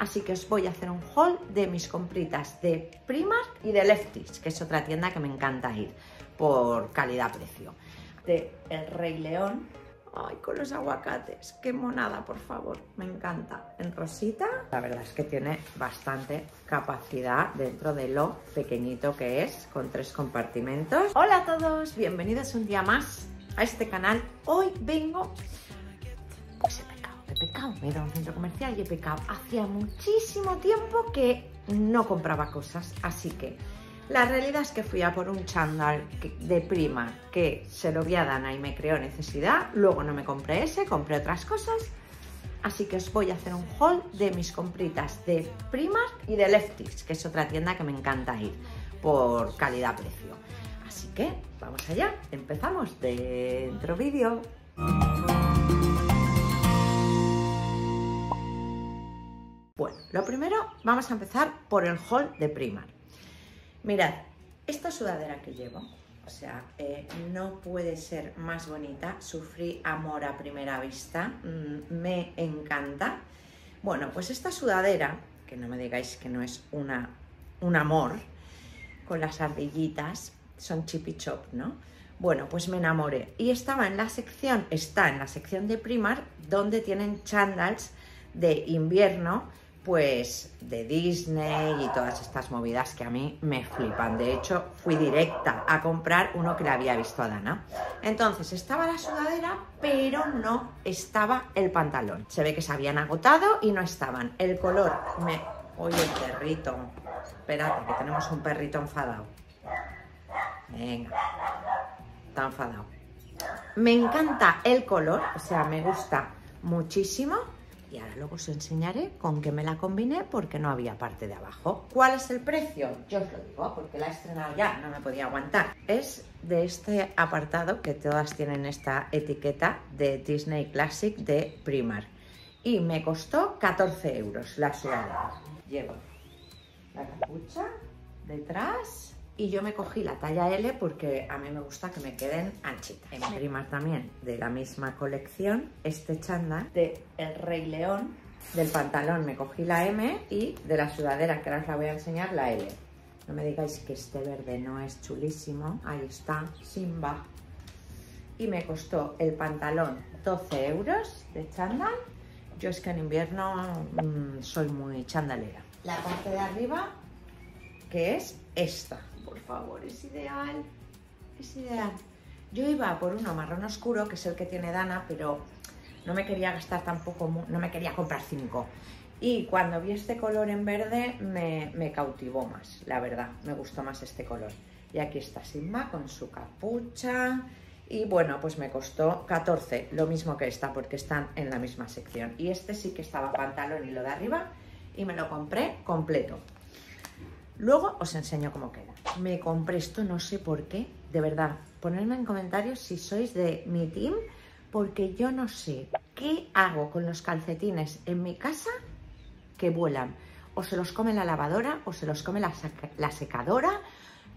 Así que os voy a hacer un haul de mis compritas de Primark y de Lefties, que es otra tienda que me encanta ir por calidad-precio. De El Rey León, Ay, con los aguacates, qué monada, por favor, me encanta. En rosita, la verdad es que tiene bastante capacidad dentro de lo pequeñito que es, con tres compartimentos. Hola a todos, bienvenidos un día más a este canal. Hoy vengo... Me he ido a un centro comercial y he pecado. Hacía muchísimo tiempo que no compraba cosas, así que la realidad es que fui a por un chándal de prima que se lo vi a Dana y me creó necesidad. Luego no me compré ese, compré otras cosas. Así que os voy a hacer un haul de mis compritas de Primark y de Lefties, que es otra tienda que me encanta ir por calidad-precio. Así que vamos allá, empezamos dentro vídeo. Lo primero vamos a empezar por el haul de Primark. Mirad, esta sudadera que llevo, o sea, eh, no puede ser más bonita. Sufrí amor a primera vista, mm, me encanta. Bueno, pues esta sudadera, que no me digáis que no es una, un amor, con las ardillitas, son chippy chop, ¿no? Bueno, pues me enamoré. Y estaba en la sección, está en la sección de Primar, donde tienen chandals de invierno pues de Disney y todas estas movidas que a mí me flipan. De hecho, fui directa a comprar uno que le había visto a Dana. Entonces, estaba la sudadera, pero no estaba el pantalón. Se ve que se habían agotado y no estaban. El color, me... Oye, el perrito. Espérate, que tenemos un perrito enfadado. Venga, está enfadado. Me encanta el color, o sea, me gusta muchísimo y ahora luego os enseñaré con qué me la combiné porque no había parte de abajo. ¿Cuál es el precio? Yo os lo digo porque la he estrenado ya, no me podía aguantar. Es de este apartado que todas tienen esta etiqueta de Disney Classic de Primark. Y me costó 14 euros la sudadera. Llevo la capucha detrás y yo me cogí la talla L porque a mí me gusta que me queden anchitas. En prima también de la misma colección, este chándal de El Rey León, del pantalón me cogí la M y de la sudadera, que ahora os la voy a enseñar, la L. No me digáis que este verde no es chulísimo, ahí está, Simba. Y me costó el pantalón 12 euros de chándal. Yo es que en invierno mmm, soy muy chandalera. La parte de arriba, que es esta favor, es ideal, es ideal. Yo iba por uno marrón oscuro, que es el que tiene Dana, pero no me quería gastar tampoco, no me quería comprar cinco. Y cuando vi este color en verde me, cautivó más, la verdad, me gustó más este color. Y aquí está Simba con su capucha, y bueno, pues me costó 14, lo mismo que esta, porque están en la misma sección. Y este sí que estaba pantalón y lo de arriba, y me lo compré completo. Luego os enseño cómo queda. Me compré esto, no sé por qué, de verdad. Ponedme en comentarios si sois de mi team, porque yo no sé qué hago con los calcetines en mi casa que vuelan. O se los come la lavadora, o se los come la, secadora.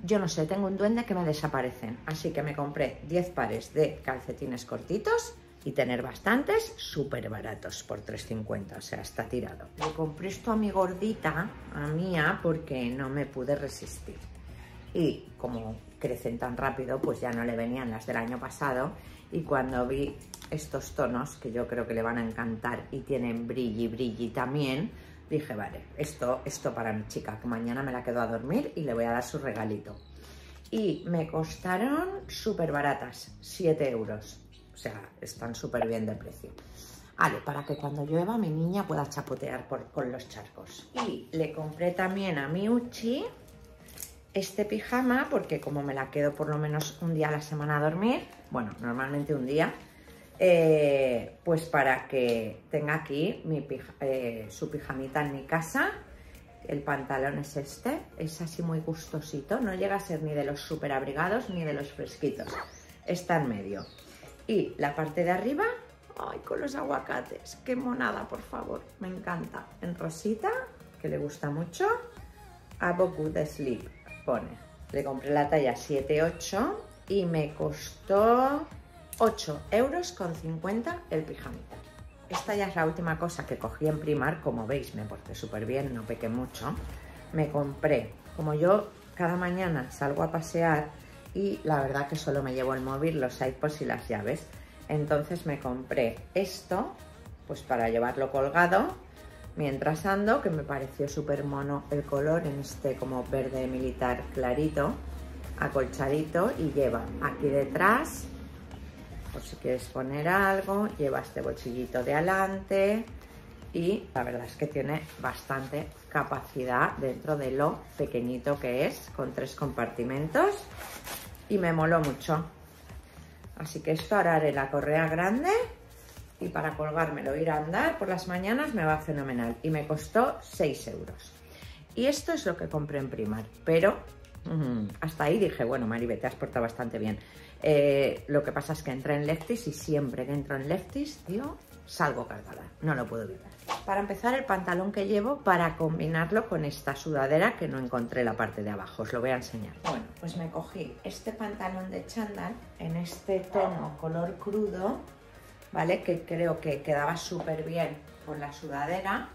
Yo no sé, tengo un duende que me desaparecen. Así que me compré 10 pares de calcetines cortitos y tener bastantes súper baratos por 3,50, o sea, está tirado. Le compré esto a mi gordita, a mía, porque no me pude resistir. Y como crecen tan rápido, pues ya no le venían las del año pasado. Y cuando vi estos tonos, que yo creo que le van a encantar y tienen brilli, brilli también, dije, vale, esto, esto para mi chica, que mañana me la quedo a dormir y le voy a dar su regalito. Y me costaron súper baratas, 7 euros o sea, están súper bien de precio. Vale, para que cuando llueva mi niña pueda chapotear con los charcos. Y le compré también a mi Uchi este pijama, porque como me la quedo por lo menos un día a la semana a dormir, bueno, normalmente un día, eh, pues para que tenga aquí mi eh, su pijamita en mi casa. El pantalón es este, es así muy gustosito, no llega a ser ni de los súper abrigados ni de los fresquitos, está en medio. Y la parte de arriba, ay, con los aguacates, qué monada, por favor, me encanta. En rosita, que le gusta mucho, Have Good Sleep, Le compré la talla 7-8 y me costó 8 euros con 50 el pijamita. esta ya es la última cosa que cogí en Primar, como veis me porté súper bien, no pequé mucho. Me compré, como yo cada mañana salgo a pasear y la verdad que solo me llevo el móvil, los iPods y las llaves, entonces me compré esto, pues para llevarlo colgado mientras ando, que me pareció súper mono el color en este como verde militar clarito, acolchadito y lleva aquí detrás, por si quieres poner algo, lleva este bolsillito de adelante y la verdad es que tiene bastante capacidad dentro de lo pequeñito que es, con tres compartimentos y me moló mucho. Así que esto ahora haré la correa grande y para colgármelo, ir a andar por las mañanas me va fenomenal y me costó 6 euros. Y esto es lo que compré en Primar, pero mm, hasta ahí dije, bueno Maribe, te has portado bastante bien. Eh, lo que pasa es que entré en Leftis y siempre que entro en Leftis, tío, salgo cargada, no lo puedo evitar. Para empezar el pantalón que llevo para combinarlo con esta sudadera que no encontré la parte de abajo, os lo voy a enseñar. Bueno, pues me cogí este pantalón de chándal en este tono color crudo, ¿vale? Que creo que quedaba súper bien con la sudadera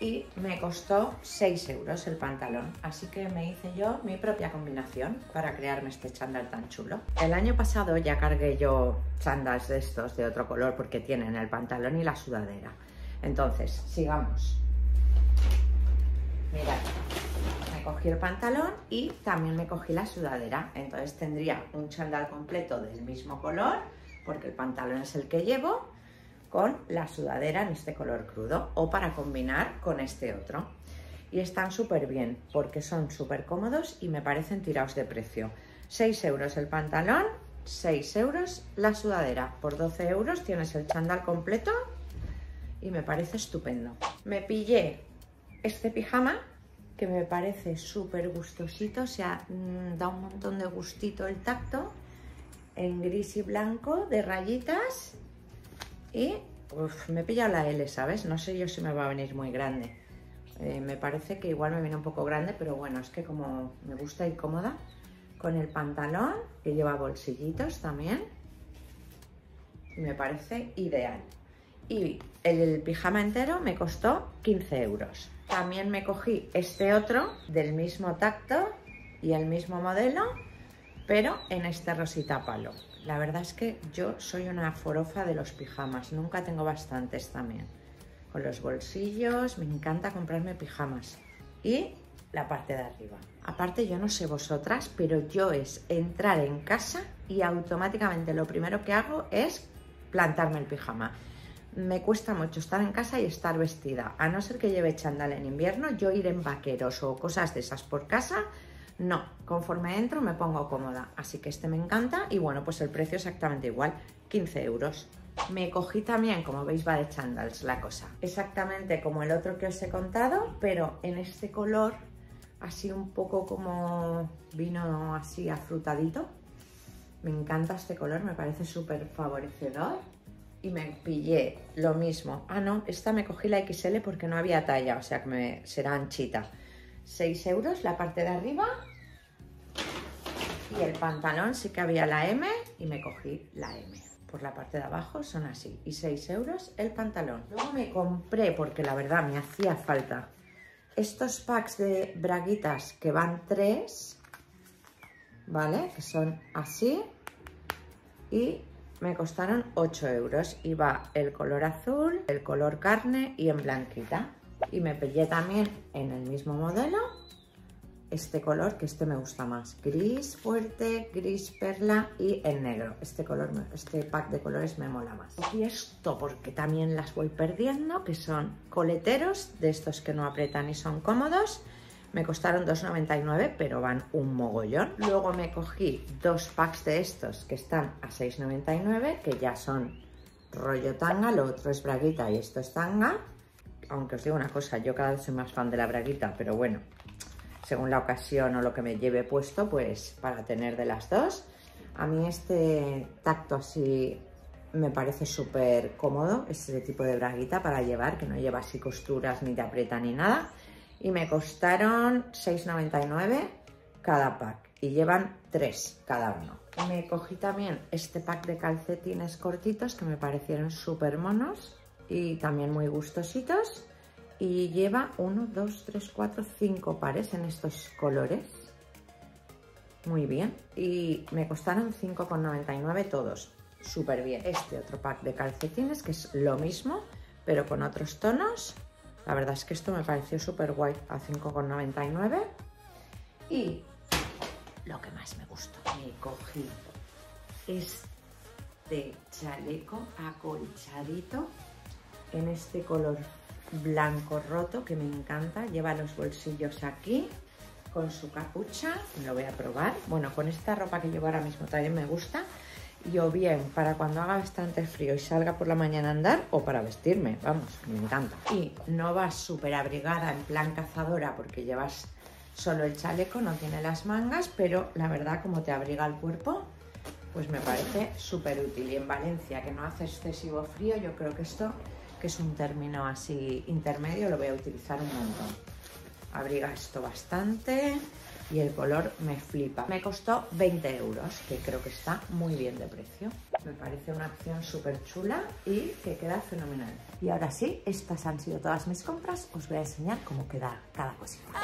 y me costó 6 euros el pantalón. Así que me hice yo mi propia combinación para crearme este chándal tan chulo. El año pasado ya cargué yo chándals de estos de otro color porque tienen el pantalón y la sudadera. Entonces, sigamos. Mirad, me cogí el pantalón y también me cogí la sudadera. Entonces tendría un chándal completo del mismo color porque el pantalón es el que llevo con la sudadera en este color crudo o para combinar con este otro. Y están súper bien porque son súper cómodos y me parecen tirados de precio. 6 euros el pantalón, 6 euros la sudadera. Por 12 euros tienes el chándal completo y me parece estupendo. Me pillé este pijama que me parece súper gustosito, o sea, mm, da un montón de gustito el tacto, en gris y blanco de rayitas y me he pillado la L, ¿sabes? No sé yo si me va a venir muy grande. Eh, me parece que igual me viene un poco grande, pero bueno, es que como me gusta ir cómoda, con el pantalón, que lleva bolsillitos también, me parece ideal. Y el pijama entero me costó 15 euros. También me cogí este otro del mismo tacto y el mismo modelo, pero en este rosita palo. La verdad es que yo soy una forofa de los pijamas, nunca tengo bastantes también. Con los bolsillos, me encanta comprarme pijamas. Y la parte de arriba. Aparte, yo no sé vosotras, pero yo es entrar en casa y automáticamente lo primero que hago es plantarme el pijama. Me cuesta mucho estar en casa y estar vestida. A no ser que lleve chándal en invierno, yo ir en vaqueros o cosas de esas por casa, no, conforme entro me pongo cómoda, así que este me encanta y bueno, pues el precio exactamente igual, 15 euros. Me cogí también, como veis, va de chandals la cosa. Exactamente como el otro que os he contado, pero en este color, así un poco como vino así afrutadito. Me encanta este color, me parece súper favorecedor. Y me pillé lo mismo. Ah, no, esta me cogí la XL porque no había talla, o sea que me será anchita. 6 euros la parte de arriba y el pantalón sí que había la M y me cogí la M. Por la parte de abajo son así. Y 6 euros el pantalón. Luego me compré, porque la verdad me hacía falta, estos packs de braguitas que van 3, ¿vale? Que son así. Y me costaron 8 euros. Y va el color azul, el color carne y en blanquita. Y me pillé también en el mismo modelo este color, que este me gusta más. Gris fuerte, gris perla y el negro. Este color, este pack de colores me mola más. Y esto porque también las voy perdiendo, que son coleteros, de estos que no apretan y son cómodos. Me costaron 2,99, pero van un mogollón. Luego me cogí dos packs de estos que están a 6,99, que ya son rollo tanga. Lo otro es braguita y esto es tanga. Aunque os digo una cosa, yo cada vez soy más fan de la braguita, pero bueno, según la ocasión o lo que me lleve puesto, pues para tener de las dos. A mí este tacto así me parece súper cómodo, este tipo de braguita para llevar, que no lleva así costuras ni te aprieta ni nada. Y me costaron 6,99 cada pack y llevan tres cada uno. Me cogí también este pack de calcetines cortitos que me parecieron súper monos y también muy gustositos. Y lleva 1, 2, 3, 4, 5 pares en estos colores. Muy bien. Y me costaron 5,99 todos. Súper bien. Este otro pack de calcetines, que es lo mismo, pero con otros tonos. La verdad es que esto me pareció súper guay a 5,99. Y lo que más me gustó, me cogí este chaleco acolchadito en este color blanco roto que me encanta. Lleva los bolsillos aquí con su capucha, lo voy a probar. Bueno, con esta ropa que llevo ahora mismo también me gusta. Y o bien para cuando haga bastante frío y salga por la mañana a andar o para vestirme, vamos, me encanta. Y no vas súper abrigada en plan cazadora porque llevas solo el chaleco, no tiene las mangas, pero la verdad como te abriga el cuerpo, pues me parece súper útil. Y en Valencia, que no hace excesivo frío, yo creo que esto, que es un término así intermedio, lo voy a utilizar un montón. Abriga esto bastante y el color me flipa. Me costó 20 euros, que creo que está muy bien de precio. Me parece una acción súper chula y que queda fenomenal. Y ahora sí, estas han sido todas mis compras. Os voy a enseñar cómo queda cada cosita.